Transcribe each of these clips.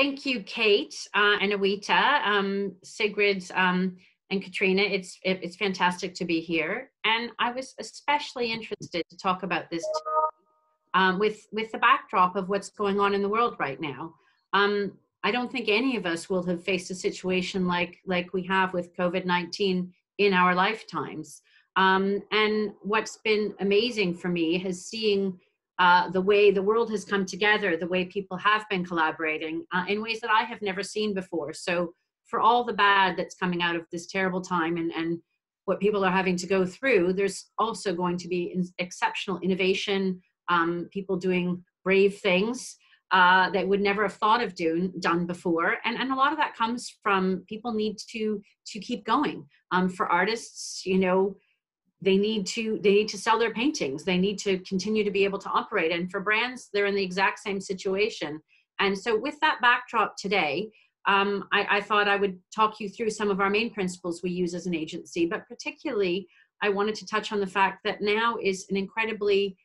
Thank you, Kate uh, and AWITA, um, Sigrid, um, and Katrina. It's it, it's fantastic to be here, and I was especially interested to talk about this um, with with the backdrop of what's going on in the world right now. Um, I don't think any of us will have faced a situation like like we have with COVID nineteen in our lifetimes. Um, and what's been amazing for me is seeing uh, the way the world has come together, the way people have been collaborating uh, in ways that I have never seen before. So, for all the bad that's coming out of this terrible time and, and what people are having to go through, there's also going to be in exceptional innovation, um, people doing brave things. Uh, that would never have thought of doing done before and and a lot of that comes from people need to to keep going um, for artists you know they need to they need to sell their paintings. They need to continue to be able to operate. And for brands they're in the exact same situation. And so with that backdrop today um, I, I, thought i would talk you through some of our main principles we use as an agency. But particularly i wanted to touch on the fact that now is an incredibly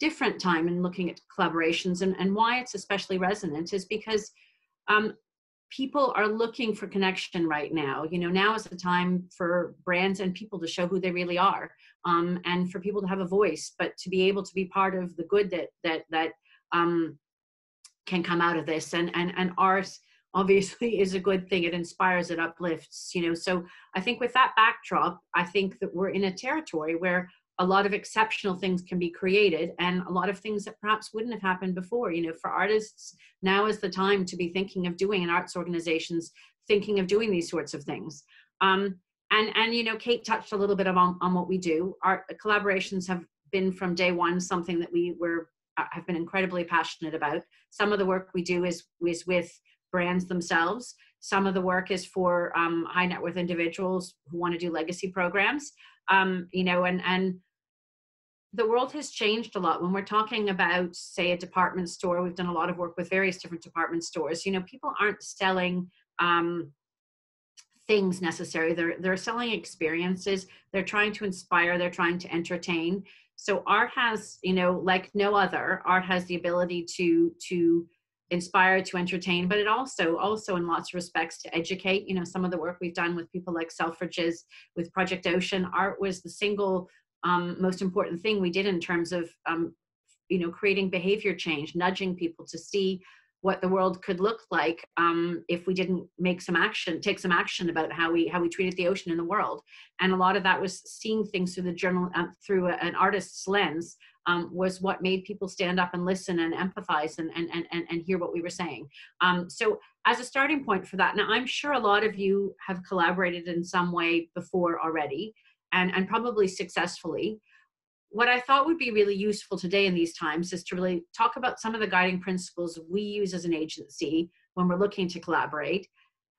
different time in looking at collaborations. And, and why it's especially resonant is because um, people are looking for connection right now. You know, now is the time for brands and people to show who they really are, um, and for people to have a voice, but to be able to be part of the good that that that um, can come out of this. And and and art obviously is a good thing. It inspires, it uplifts. You know, so I think with that backdrop, I think that we're in a territory where a lot of exceptional things can be created and a lot of things that perhaps wouldn't have happened before. You know for artists now is the time to be thinking of doing and arts organizations thinking of doing these sorts of things. Um, and and you know kate touched a little bit on, on what we do. Our collaborations have been from day one something that we were uh, have been incredibly passionate about. Some of the work we do is is with brands themselves. Some of the work is for um, high net worth individuals who want to do legacy programs. Um, you know and and the world has changed a lot. When we're talking about say a department store we've done a lot of work with various different department stores. You know people aren't selling um, things necessarily they're they're selling experiences. They're trying to inspire. They're trying to entertain. So art has you know like no other art has the ability to to inspire to entertain but it also also in lots of respects to educate. You know some of the work we've done with people like selfridges with project ocean art was the single um, most important thing we did in terms of um, you know creating behavior change nudging people to see what the world could look like um, if we didn't make some action take some action about how we how we treated the ocean in the world. And a lot of that was seeing things through the journal uh, through a, an artist's lens um, was what made people stand up and listen and empathize and and and, and hear what we were saying. Um, so as a starting point for that now i'm sure a lot of you have collaborated in some way before already and, and probably successfully. What I thought would be really useful today in these times is to really talk about some of the guiding principles we use as an agency when we're looking to collaborate.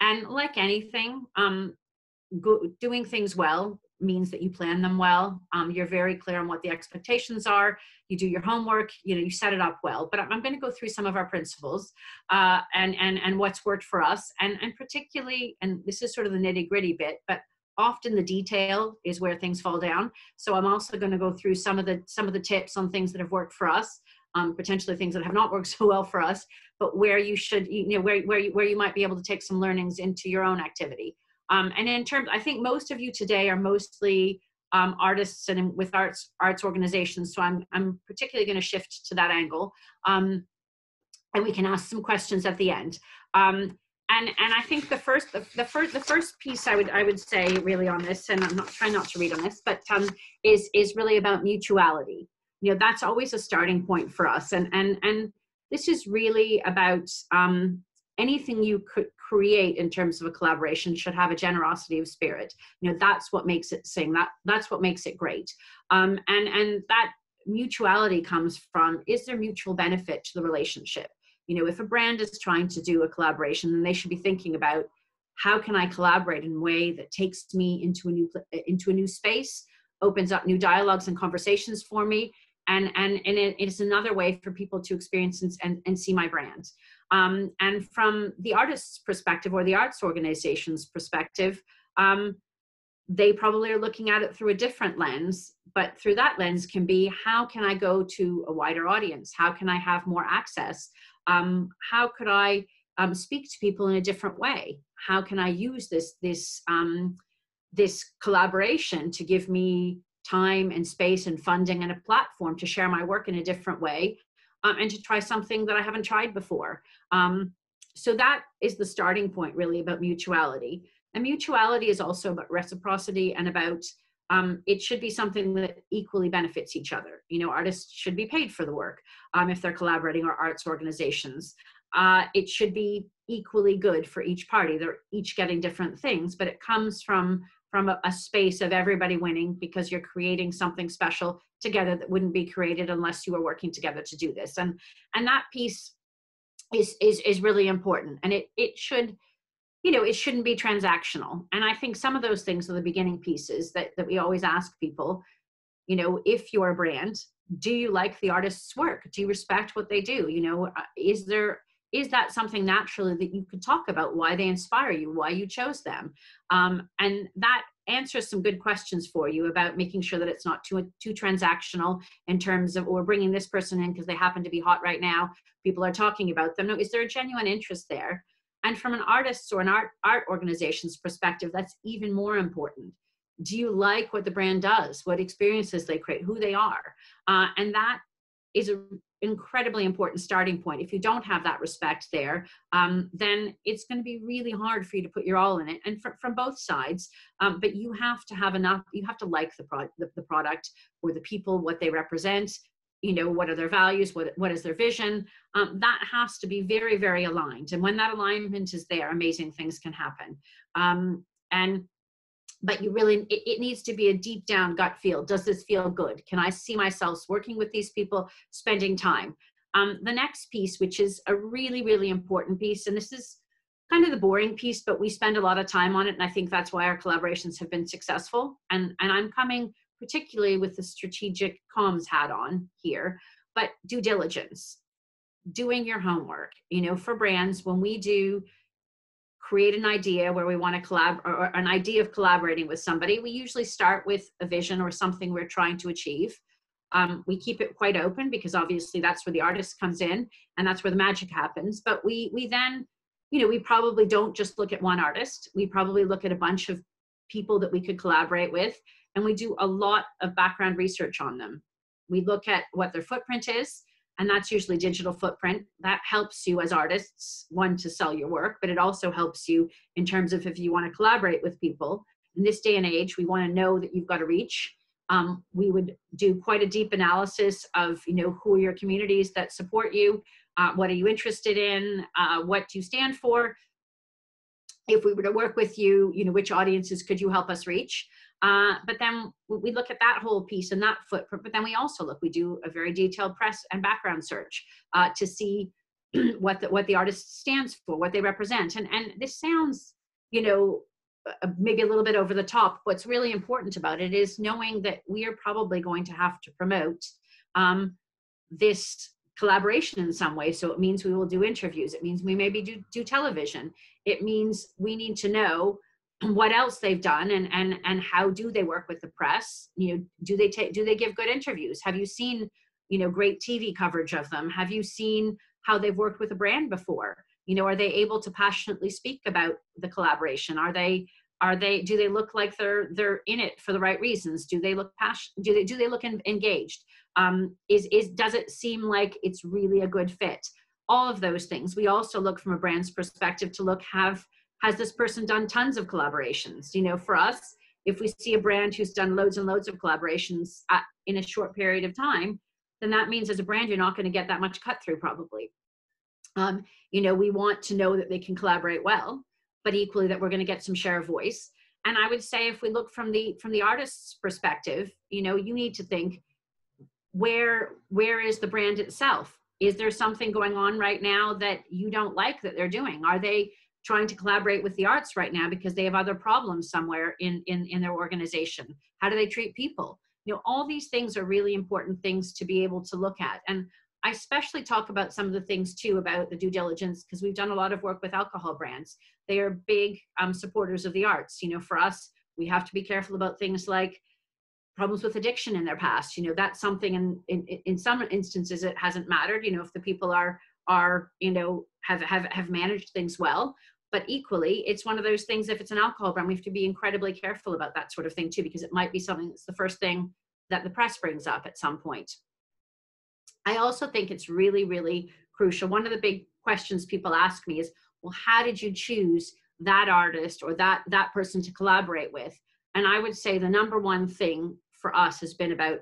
And like anything, um, go, doing things well means that you plan them well. Um, you're very clear on what the expectations are. You do your homework. You know, you set it up well. But I'm, going to go through some of our principles uh, and and and what's worked for us, and and particularly, and this is sort of the nitty gritty bit, but often the detail is where things fall down. So i'm also going to go through some of the some of the tips on things that have worked for us um, potentially things that have not worked so well for us but where you should you know where, where you where you might be able to take some learnings into your own activity. Um, and in terms i think most of you today are mostly um, artists and with arts arts organizations so i'm i'm particularly going to shift to that angle. Um, and we can ask some questions at the end. Um, and and I think the first the, the, first the first piece I would I would say really on this, and I'm not trying not to read on this, but um, is is really about mutuality. You know, that's always a starting point for us, and and and this is really about um, anything you could create in terms of a collaboration should have a generosity of spirit. You know, that's what makes it sing. That that's what makes it great. Um, and and that mutuality comes from is there mutual benefit to the relationship you know if a brand is trying to do a collaboration then they should be thinking about how can i collaborate in a way that takes me into a new into a new space opens up new dialogues and conversations for me and and and it is another way for people to experience and, and, and see my brand. Um, and from the artist's perspective or the arts organization's perspective um, they probably are looking at it through a different lens but through that lens can be how can i go to a wider audience? How can i have more access um, how could I um, speak to people in a different way? How can i use this this um, this collaboration to give me time and space and funding and a platform to share my work in a different way um, and to try something that i haven't tried before? Um, so that is the starting point really about mutuality. And mutuality is also about reciprocity and about um, it should be something that equally benefits each other. You know, artists should be paid for the work um, if they're collaborating or arts organizations. Uh, it should be equally good for each party. They're each getting different things, but it comes from from a, a space of everybody winning because you're creating something special together that wouldn't be created unless you were working together to do this. And and that piece is is is really important. And it it should you know it shouldn't be transactional. And i think some of those things are the beginning pieces that that we always ask people you know if you're a brand do you like the artist's work? Do you respect what they do? You know uh, is there is that something naturally that you could talk about why they inspire you why you chose them? Um, and that answers some good questions for you about making sure that it's not too too transactional in terms of or bringing this person in because they happen to be hot right now. People are talking about them. No is there a genuine interest there and from an artist's or an art art organization's perspective, that's even more important. Do you like what the brand does? What experiences they create? Who they are? Uh, and that is an incredibly important starting point. If you don't have that respect there, um, then it's going to be really hard for you to put your all in it, and from both sides. Um, but you have to have enough. You have to like the, pro- the, the product or the people, what they represent, you know what are their values what what is their vision? Um, that has to be very very aligned. And when that alignment is there amazing things can happen. Um, and but you really it, it, needs to be a deep down gut feel. Does this feel good? Can i see myself working with these people spending time? Um, the next piece which is a really really important piece and this is kind of the boring piece but we spend a lot of time on it and i think that's why our collaborations have been successful. And and i'm coming particularly with the strategic comms hat on here, but due diligence, doing your homework. You know, for brands, when we do create an idea where we want to collaborate or an idea of collaborating with somebody, we usually start with a vision or something we're trying to achieve. Um, we keep it quite open because obviously that's where the artist comes in and that's where the magic happens. But we we then, you know, we probably don't just look at one artist. We probably look at a bunch of people that we could collaborate with and we do a lot of background research on them. We look at what their footprint is, and that's usually digital footprint. That helps you as artists, one, to sell your work, but it also helps you in terms of if you want to collaborate with people. In this day and age, we want to know that you've got a reach. Um, we would do quite a deep analysis of, you know, who are your communities that support you, uh, what are you interested in, uh, what do you stand for. If we were to work with you, you know, which audiences could you help us reach? Uh, but then we look at that whole piece and that footprint, but then we also look, we do a very detailed press and background search uh, to see what the, what the artist stands for, what they represent. And, and this sounds, you know, maybe a little bit over the top. What's really important about it is knowing that we are probably going to have to promote um, this collaboration in some way. So it means we will do interviews. It means we maybe do, do television. It means we need to know what else they've done and and and how do they work with the press? You know do they take do they give good interviews? Have you seen you know great tv coverage of them? Have you seen how they've worked with a brand before? You know are they able to passionately speak about the collaboration? Are they are they do they look like they're they're in it for the right reasons? Do they look passion do they do they look in, engaged? Um is is does it seem like it's really a good fit? All of those things. We also look from a brand's perspective to look have has this person done tons of collaborations? You know, for us, if we see a brand who's done loads and loads of collaborations at, in a short period of time, then that means as a brand, you're not going to get that much cut through probably. Um, you know, we want to know that they can collaborate well, but equally that we're going to get some share of voice. And I would say if we look from the from the artist's perspective, you know, you need to think where where is the brand itself? Is there something going on right now that you don't like that they're doing? Are they trying to collaborate with the arts right now because they have other problems somewhere in in, in their organization. How do they treat people? You know all these things are really important things to be able to look at. And i especially talk about some of the things too about the due diligence because we've done a lot of work with alcohol brands. They are big um, supporters of the arts. You know for us we have to be careful about things like problems with addiction in their past. You know that's something in in, in some instances it hasn't mattered. You know if the people are are you know have have have managed things well but equally it's one of those things if it's an alcohol brand we have to be incredibly careful about that sort of thing too because it might be something that's the first thing that the press brings up at some point. I also think it's really really crucial. One of the big questions people ask me is well how did you choose that artist or that that person to collaborate with? And i would say the number one thing for us has been about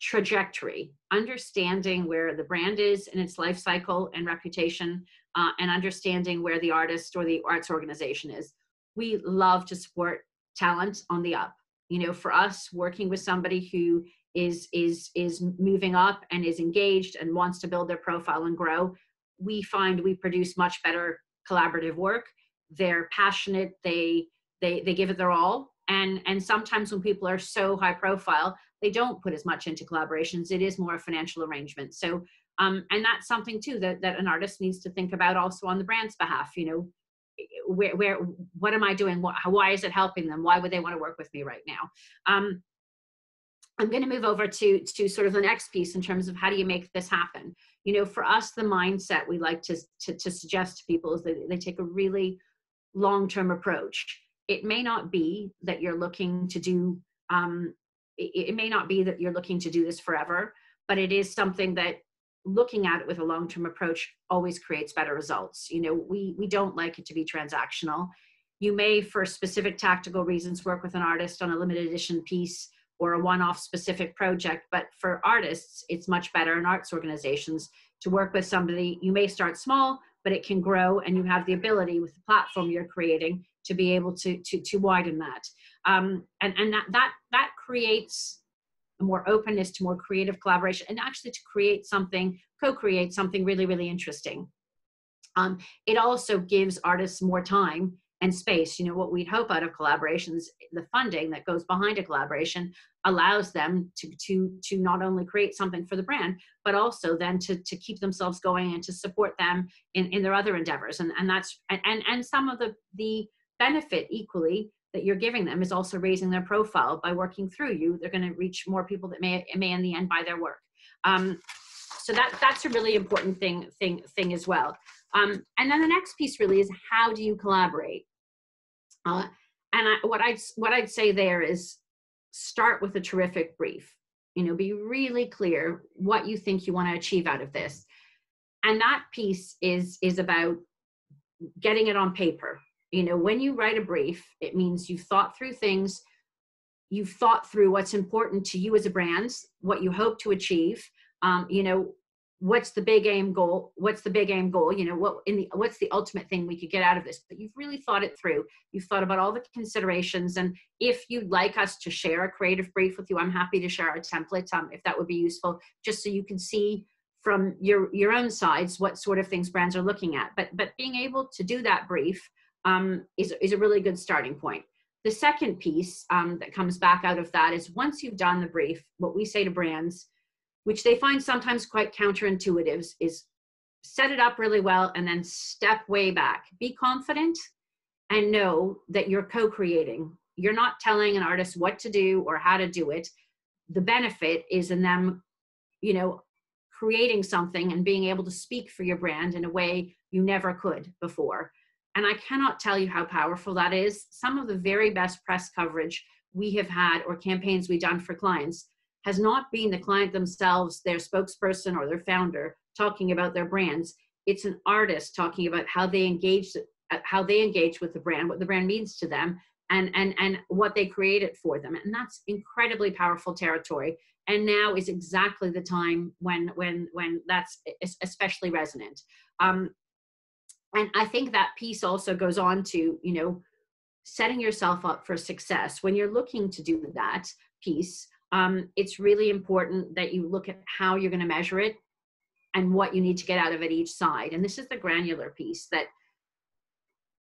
trajectory understanding where the brand is in its life cycle and reputation uh, and understanding where the artist or the arts organization is. We love to support talent on the up. You know for us working with somebody who is is is moving up and is engaged and wants to build their profile and grow we find we produce much better collaborative work. They're passionate. They they they give it their all. And and sometimes when people are so high profile they don't put as much into collaborations. It is more a financial arrangement. So um and that's something too that that an artist needs to think about also on the brand's behalf you know where where what am i doing? What, why is it helping them? Why would they want to work with me right now? Um i'm going to move over to to sort of the next piece in terms of how do you make this happen? You know for us the mindset we like to to, to suggest to people is that they take a really long-term approach. It may not be that you're looking to do um, it, it may not be that you're looking to do this forever but it is something that looking at it with a long-term approach always creates better results. You know we we don't like it to be transactional. You may for specific tactical reasons work with an artist on a limited edition piece or a one-off specific project but for artists it's much better in arts organizations to work with somebody. You may start small but it can grow and you have the ability with the platform you're creating to be able to to, to widen that um, and and that that that creates more openness to more creative collaboration and actually to create something co-create something really really interesting. Um, it also gives artists more time and space. You know what we'd hope out of collaborations the funding that goes behind a collaboration allows them to to to not only create something for the brand but also then to to keep themselves going and to support them in in their other endeavors. And and that's and and some of the the benefit equally that you're giving them is also raising their profile by working through you. They're going to reach more people that may may in the end buy their work. Um, so that that's a really important thing thing thing as well. Um, and then the next piece really is how do you collaborate? Uh, and I, what I'd what I'd say there is start with a terrific brief. You know, be really clear what you think you want to achieve out of this, and that piece is is about getting it on paper. You know, when you write a brief, it means you've thought through things, you've thought through what's important to you as a brand, what you hope to achieve. Um, you know, what's the big aim goal what's the big aim goal you know what in the what's the ultimate thing we could get out of this? But you've really thought it through. You've thought about all the considerations and if you'd like us to share a creative brief with you i'm happy to share our template um, if that would be useful just so you can see from your your own sides what sort of things brands are looking at. But but being able to do that brief um, is, is a really good starting point the second piece um, that comes back out of that is once you've done the brief what we say to brands which they find sometimes quite counterintuitive, is set it up really well and then step way back. Be confident and know that you're co creating. You're not telling an artist what to do or how to do it. The benefit is in them, you know, creating something and being able to speak for your brand in a way you never could before. And I cannot tell you how powerful that is. Some of the very best press coverage we have had or campaigns we've done for clients has not been the client themselves, their spokesperson or their founder talking about their brands. It's an artist talking about how they engage, uh, how they engage with the brand, what the brand means to them, and and and what they created for them. And that's incredibly powerful territory. And now is exactly the time when when when that's especially resonant. Um, and I think that piece also goes on to you know setting yourself up for success when you're looking to do that piece um, it's really important that you look at how you're going to measure it and what you need to get out of it each side. And this is the granular piece that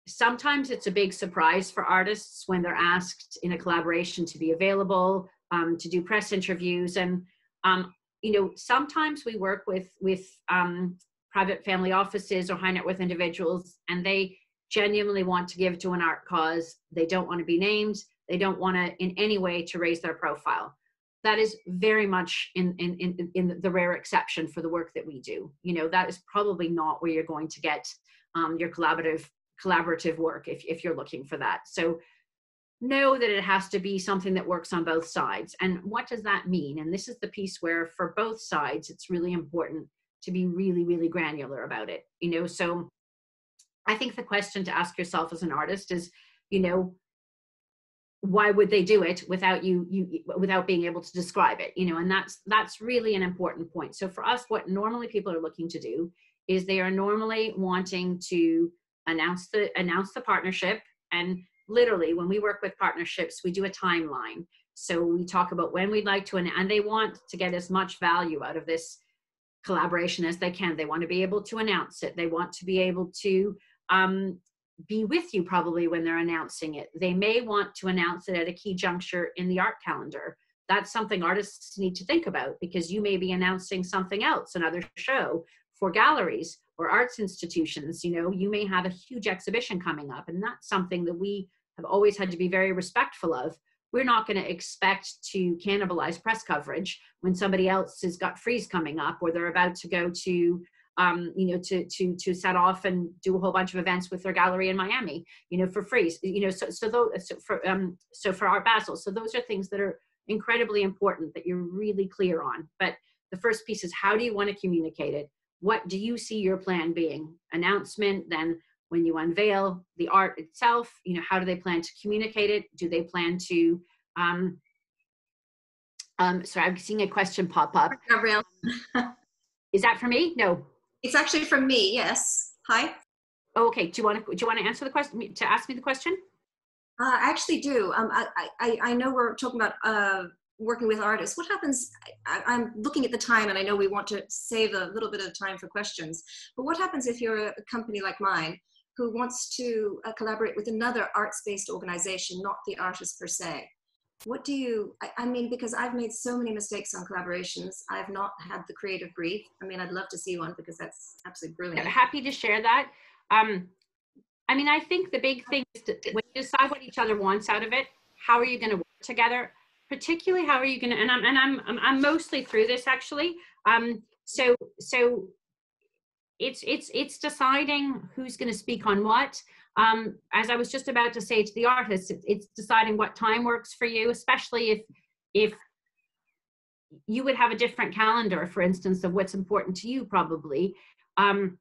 sometimes it's a big surprise for artists when they're asked in a collaboration to be available, um, to do press interviews. And, um, you know, sometimes we work with, with um, private family offices or high net worth individuals, and they genuinely want to give to an art cause. They don't want to be named. They don't want to in any way to raise their profile that is very much in, in, in, in the rare exception for the work that we do. You know, that is probably not where you're going to get um, your collaborative collaborative work if, if you're looking for that. So know that it has to be something that works on both sides. And what does that mean? And this is the piece where for both sides, it's really important to be really, really granular about it. You know, so I think the question to ask yourself as an artist is, you know, why would they do it without you you without being able to describe it you know? And that's that's really an important point. So for us what normally people are looking to do is they are normally wanting to announce the announce the partnership. And literally when we work with partnerships we do a timeline. So we talk about when we'd like to and they want to get as much value out of this collaboration as they can they want to be able to announce it they want to be able to um, be with you probably when they're announcing it. They may want to announce it at a key juncture in the art calendar. That's something artists need to think about because you may be announcing something else, another show for galleries or arts institutions. You know, you may have a huge exhibition coming up, and that's something that we have always had to be very respectful of. We're not going to expect to cannibalize press coverage when somebody else has got Frieze coming up or they're about to go to um, you know, to to to set off and do a whole bunch of events with their gallery in Miami, you know, for Frieze You know, so so those so for um so for Art Basel. So those are things that are incredibly important that you're really clear on. But the first piece is how do you want to communicate it? What do you see your plan being? Announcement, then when you unveil the art itself, you know, how do they plan to communicate it? Do they plan to um, um, sorry, I'm seeing a question pop up. Gabrielle. Is that for me? No. It's actually from me. Yes. Hi. Oh, okay. Do you want to do you want to answer the question to ask me the question? Uh, I actually do. Um, I, I I know we're talking about uh, working with artists. What happens? I, I'm looking at the time, and I know we want to save a little bit of time for questions. But what happens if you're a company like mine who wants to uh, collaborate with another arts-based organization, not the artist per se? what do you I, I, mean because i've made so many mistakes on collaborations i've not had the creative brief. I mean i'd love to see one because that's absolutely brilliant. Yeah, happy to share that. Um i mean i think the big thing is to, when you decide what each other wants out of it how are you going to work together? Particularly how are you going to and i'm and I'm, I'm i'm mostly through this actually. Um so so it's it's it's deciding who's going to speak on what um, as I was just about to say to the artist, it's, it's deciding what time works for you, especially if if you would have a different calendar, for instance, of what's important to you, probably. Um,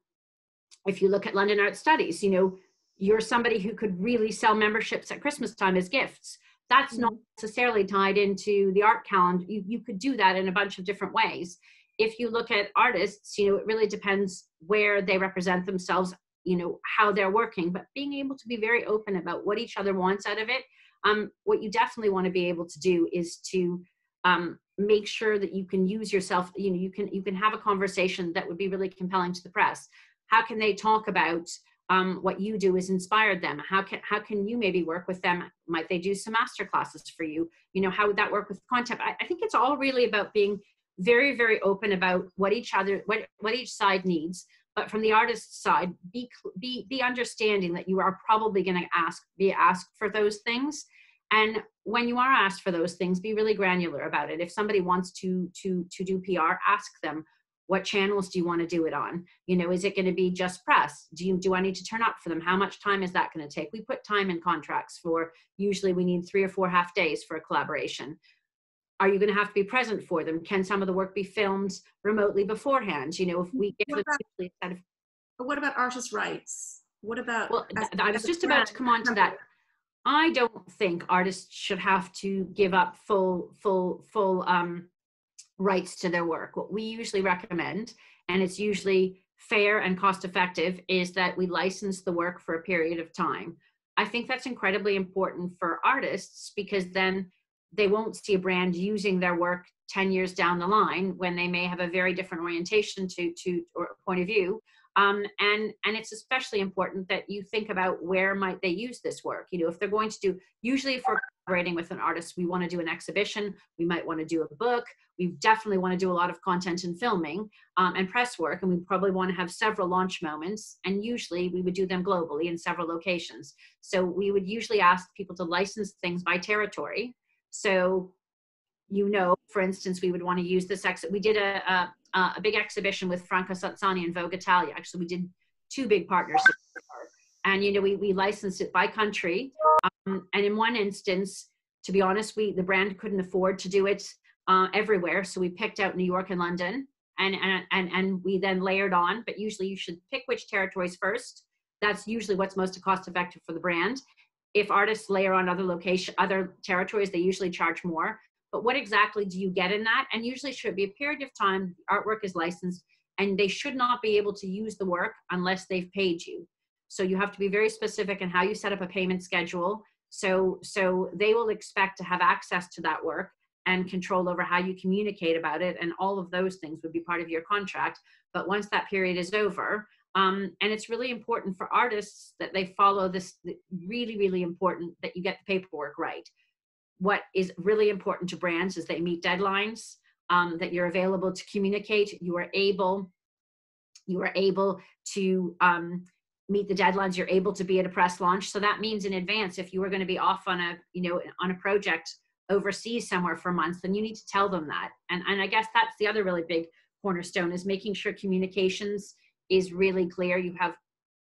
if you look at London Art Studies, you know, you're somebody who could really sell memberships at Christmas time as gifts. That's mm-hmm. not necessarily tied into the art calendar. You, you could do that in a bunch of different ways. If you look at artists, you know, it really depends where they represent themselves you know how they're working. But being able to be very open about what each other wants out of it um, what you definitely want to be able to do is to um, make sure that you can use yourself you know you can you can have a conversation that would be really compelling to the press. How can they talk about um, what you do has inspired them? How can how can you maybe work with them? Might they do some master classes for you? You know how would that work with content? I, I think it's all really about being very very open about what each other what what each side needs. But from the artist's side be be be understanding that you are probably going to ask be asked for those things. And when you are asked for those things be really granular about it. If somebody wants to to to do pr ask them what channels do you want to do it on? You know is it going to be just press? Do you do i need to turn up for them? How much time is that going to take? We put time in contracts for usually we need three or four half days for a collaboration are you going to have to be present for them? Can some of the work be filmed remotely beforehand? You know, if we give what them about, of, but what about artist rights? What about? Well, as, I was just about to come on to that. I don't think artists should have to give up full, full, full um, rights to their work. What we usually recommend, and it's usually fair and cost effective, is that we license the work for a period of time. I think that's incredibly important for artists because then they won't see a brand using their work 10 years down the line when they may have a very different orientation to to or point of view. Um, and and it's especially important that you think about where might they use this work. You know if they're going to do usually if we're collaborating with an artist we want to do an exhibition we might want to do a book we definitely want to do a lot of content and filming um, and press work and we probably want to have several launch moments and usually we would do them globally in several locations. So we would usually ask people to license things by territory so you know for instance, we would want to use this ex. We did a, a, a big exhibition with Franca Sozzani and Vogue Italia. Actually, we did two big partnerships. And you know, we we licensed it by country. Um, and in one instance, to be honest, we the brand couldn't afford to do it uh, everywhere, so we picked out New York and London, and and and and we then layered on. But usually, you should pick which territories first. That's usually what's most cost effective for the brand. If artists layer on other location, other territories, they usually charge more but what exactly do you get in that? And usually should be a period of time, artwork is licensed, and they should not be able to use the work unless they've paid you. So you have to be very specific in how you set up a payment schedule. So so they will expect to have access to that work and control over how you communicate about it and all of those things would be part of your contract but once that period is over um, and it's really important for artists that they follow this really really important that you get the paperwork right. What is really important to brands is they meet deadlines um, that you're available to communicate. You are able you are able to um, meet the deadlines. You're able to be at a press launch. So that means in advance if you are going to be off on a you know on a project overseas somewhere for months then you need to tell them that. And and i guess that's the other really big cornerstone is making sure communications is really clear you have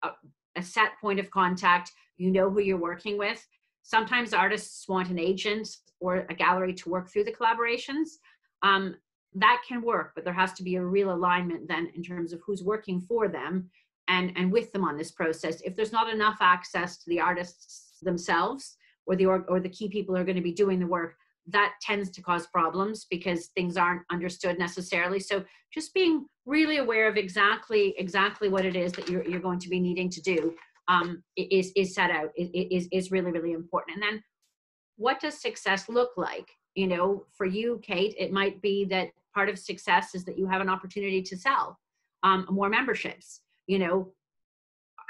a, a set point of contact you know who you're working with Sometimes artists want an agent or a gallery to work through the collaborations. Um, that can work, but there has to be a real alignment then in terms of who's working for them and, and with them on this process. If there's not enough access to the artists themselves or the, or, or the key people who are going to be doing the work, that tends to cause problems because things aren't understood necessarily. So just being really aware of exactly exactly what it is that you're, you're going to be needing to do um, is is set out is is really really important. And then, what does success look like? You know, for you, Kate, it might be that part of success is that you have an opportunity to sell um, more memberships. You know,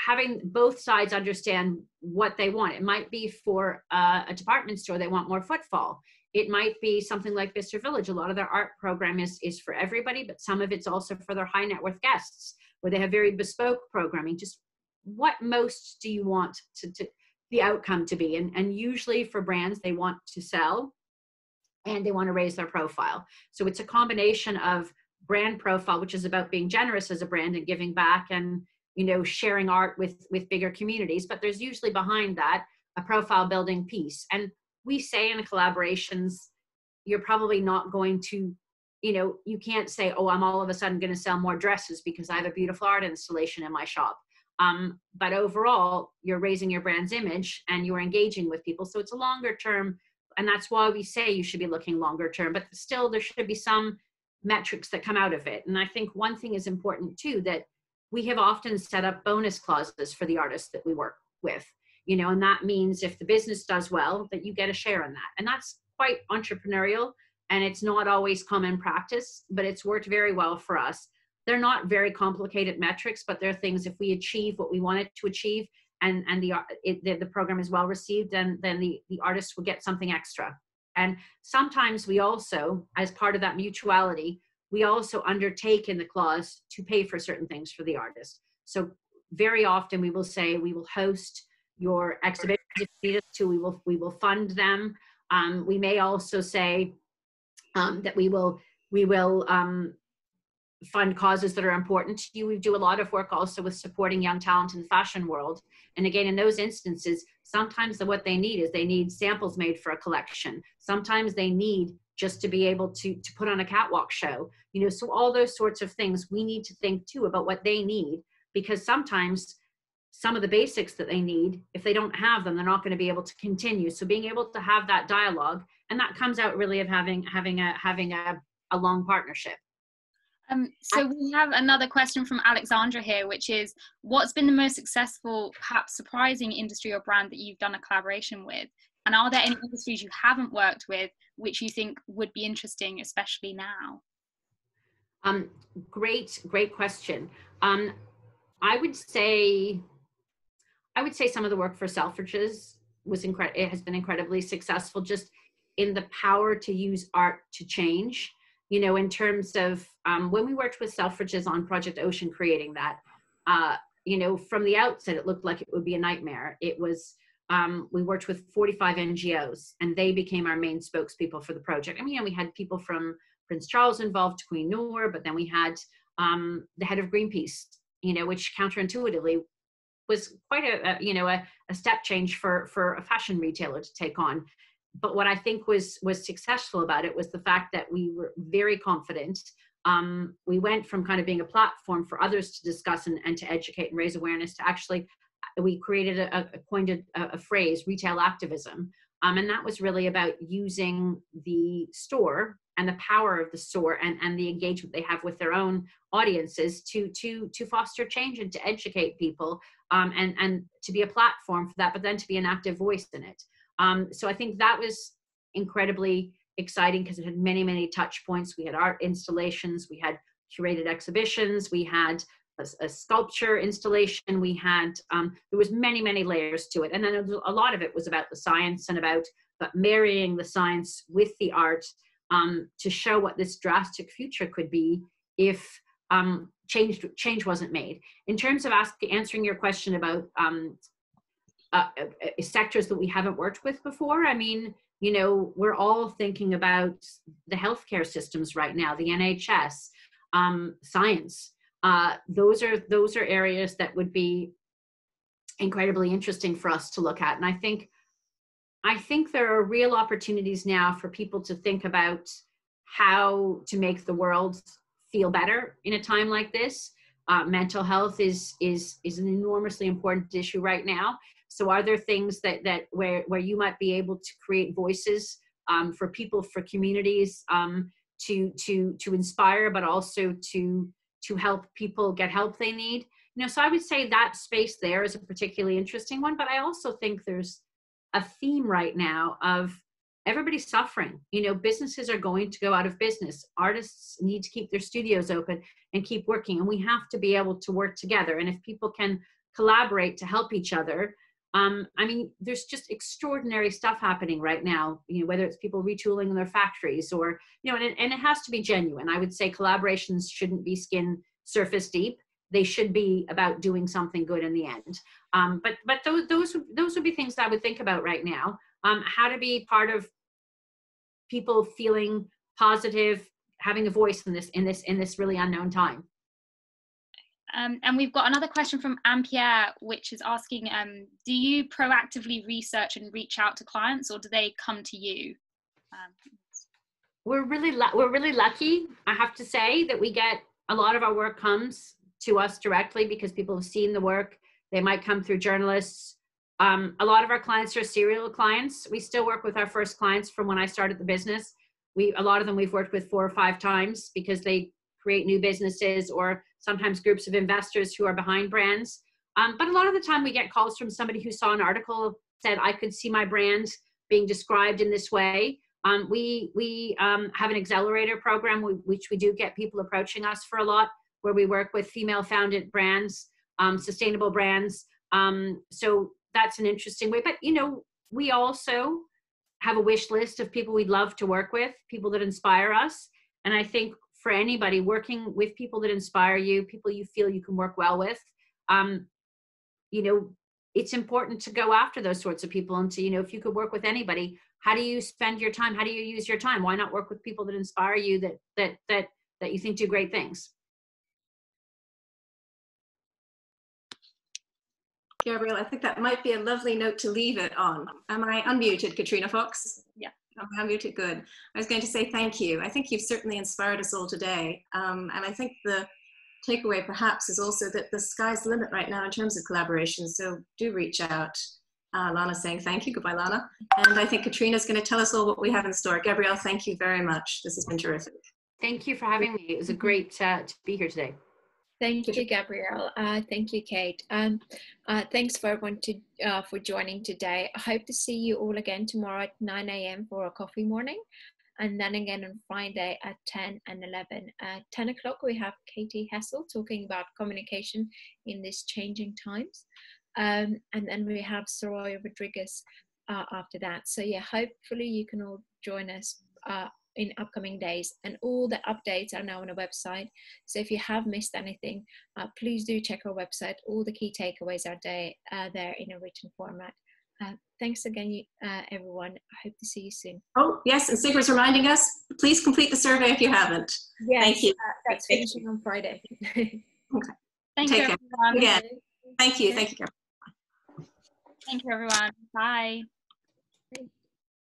having both sides understand what they want. It might be for uh, a department store they want more footfall. It might be something like Bicester Village. A lot of their art program is is for everybody, but some of it's also for their high net worth guests, where they have very bespoke programming. Just what most do you want to, to the outcome to be and, and usually for brands they want to sell and they want to raise their profile so it's a combination of brand profile which is about being generous as a brand and giving back and you know sharing art with with bigger communities but there's usually behind that a profile building piece and we say in collaborations you're probably not going to you know you can't say oh i'm all of a sudden going to sell more dresses because i have a beautiful art installation in my shop um, but overall, you're raising your brand's image and you're engaging with people. So it's a longer term, and that's why we say you should be looking longer term. But still, there should be some metrics that come out of it. And I think one thing is important too that we have often set up bonus clauses for the artists that we work with. You know, and that means if the business does well, that you get a share in that. And that's quite entrepreneurial and it's not always common practice, but it's worked very well for us they're not very complicated metrics, but they're things if we achieve what we wanted to achieve and, and the, it, the, the program is well received, then, then the, the artist will get something extra. And sometimes we also, as part of that mutuality, we also undertake in the clause to pay for certain things for the artist. So very often we will say we will host your exhibitions if you need us to. We will we will fund them. Um, we may also say um, that we will we will um, fund causes that are important to you. We do a lot of work also with supporting young talent in the fashion world. And again, in those instances, sometimes the, what they need is they need samples made for a collection. Sometimes they need just to be able to, to put on a catwalk show. You know, so all those sorts of things we need to think too about what they need because sometimes some of the basics that they need, if they don't have them, they're not going to be able to continue. So being able to have that dialogue, and that comes out really of having having a having a, a long partnership. Um, so we have another question from Alexandra here, which is, what's been the most successful, perhaps surprising industry or brand that you've done a collaboration with? And are there any industries you haven't worked with which you think would be interesting, especially now? Um, great, great question. Um, I would say, I would say some of the work for Selfridges was incredible. It has been incredibly successful, just in the power to use art to change you know, in terms of um, when we worked with Selfridges on Project Ocean creating that, uh, you know, from the outset, it looked like it would be a nightmare. It was um, we worked with 45 NGOs, and they became our main spokespeople for the project. I mean, you know, we had people from Prince Charles involved, Queen Noor, but then we had um, the head of Greenpeace, you know, which counterintuitively was quite a, a you know a, a, step change for for a fashion retailer to take on. But what I think was was successful about it was the fact that we were very confident. Um, we went from kind of being a platform for others to discuss and, and to educate and raise awareness to actually we created a, a coined a, a, phrase retail activism um, and that was really about using the store and the power of the store and, and the engagement they have with their own audiences to to to foster change and to educate people um, and and to be a platform for that but then to be an active voice in it. Um, so i think that was incredibly exciting because it had many many touch points. We had art installations we had curated exhibitions we had a, a sculpture installation we had um, there was many many layers to it. And then a lot of it was about the science and about but marrying the science with the art um, to show what this drastic future could be if um, change change wasn't made. In terms of asking answering your question about um, uh, uh, sectors that we haven't worked with before, I mean, you know, we're all thinking about the healthcare systems right now, the NHS, um, science. Uh, those are those are areas that would be incredibly interesting for us to look at, and I think I think there are real opportunities now for people to think about how to make the world feel better in a time like this. Uh, mental health is is is an enormously important issue right now. So, are there things that that where where you might be able to create voices um, for people, for communities, um, to to to inspire, but also to to help people get help they need? You know, so I would say that space there is a particularly interesting one. But I also think there's a theme right now of everybody's suffering. You know, businesses are going to go out of business. Artists need to keep their studios open and keep working, and we have to be able to work together. And if people can collaborate to help each other, um, I mean, there's just extraordinary stuff happening right now. You know, whether it's people retooling in their factories or you know, and it, and it has to be genuine. I would say collaborations shouldn't be skin surface deep they should be about doing something good in the end. Um, but but those those those would be things that I would think about right now. Um, how to be part of people feeling positive, having a voice in this in this in this really unknown time. Um, and we've got another question from Ampierre, which is asking, um, do you proactively research and reach out to clients, or do they come to you? Um, we're really we're really lucky, I have to say, that we get a lot of our work comes to us directly because people have seen the work. They might come through journalists. Um, a lot of our clients are serial clients. We still work with our first clients from when I started the business. We a lot of them we've worked with four or five times because they create new businesses or sometimes groups of investors who are behind brands. Um, but a lot of the time we get calls from somebody who saw an article said I could see my brand being described in this way. Um, we we um, have an accelerator program which we do get people approaching us for a lot where we work with female founded brands, um, sustainable brands. Um, so that's an interesting way. But, you know, we also have a wish list of people we'd love to work with, people that inspire us. And I think for anybody working with people that inspire you, people you feel you can work well with, um, you know, it's important to go after those sorts of people and to, you know, if you could work with anybody, how do you spend your time? How do you use your time? Why not work with people that inspire you that that that that you think do great things? Gabrielle, I think that might be a lovely note to leave it on. Am I unmuted, Katrina Fox? Yeah. I'm unmuted, good. I was going to say thank you. I think you've certainly inspired us all today. Um, and I think the takeaway perhaps is also that the sky's the limit right now in terms of collaboration. So do reach out. Uh, Lana saying thank you. Goodbye, Lana. And I think Katrina's going to tell us all what we have in store. Gabrielle, thank you very much. This has been terrific. Thank you for having me. It was a great uh, to be here today. Thank you, Gabrielle. Uh, thank you, Kate. Um, uh, thanks for everyone to, uh, for joining today. I hope to see you all again tomorrow at 9 a.m. for a coffee morning, and then again on Friday at 10 and 11. At 10 o'clock, we have Katy Hessel talking about communication in these changing times, um, and then we have Soraya Rodriguez uh, after that. So yeah, hopefully you can all join us uh, in upcoming days and all the updates are now on our website so if you have missed anything uh, please do check our website all the key takeaways are there, uh, there in a written format Uh, thanks again, uh, everyone. I hope to see you soon. Oh, yes, and Sigrid's reminding us, please complete the survey if you haven't. Yes, Thank you. Uh, that's Thank finishing on Friday. Thank Take you, care. everyone. Again, thank you, thank you. Thank you, everyone. Bye. Thanks.